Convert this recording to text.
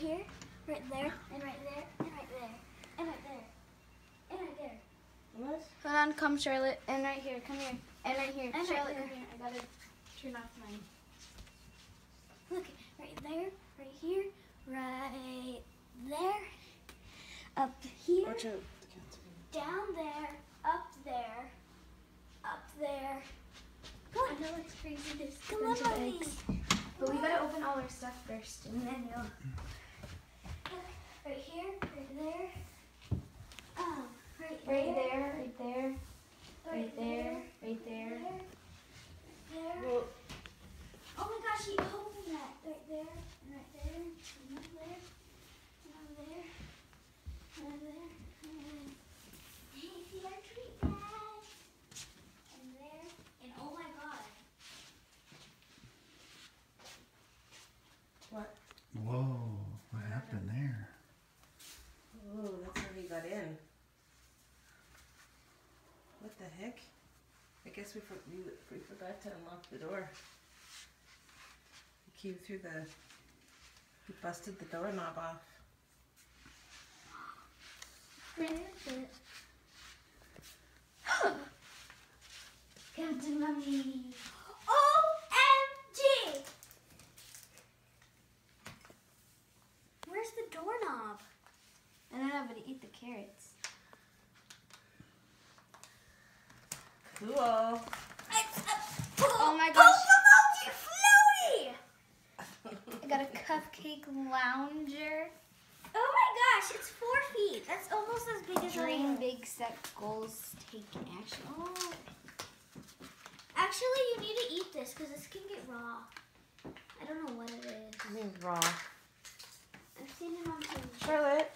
here, right there, and right there, and right there, and right there, and right there. What? Hold on, come Charlotte. And right here, come here. And right here. And right Charlotte, there. come here. I gotta turn off mine. Look, right there, right here, right there, up here, Watch out. down there, up there, up there. Come on. I know it's crazy. There's Come on, bunch of mommy. eggs. But we gotta open all our stuff first, and then you'll. Right here, right there. Um, right, Right there, right there, right right there, right there. there, there. Well, Oh my gosh, he opened that right there, and right there, and up there, and over there, and over there, and over there. Hey, see our treat bag. And there, and oh my god. what? Whoa, what happened there? Oh, that's how he got in. What the heck? I guess we, for, we, forgot to unlock the door. He came through the. He busted the doorknob off. Captain Mummy. OMG! Where's the doorknob? And I'm gonna eat the carrots. Cool. oh my gosh. Pokemon floaty! I got a cupcake lounger. Oh my gosh, it's four feet. That's almost as big as Dream big, set goals, take action. Oh. Actually, you need to eat this because this can get raw. I don't know what it is. It means raw. I've seen it on TV. Charlotte.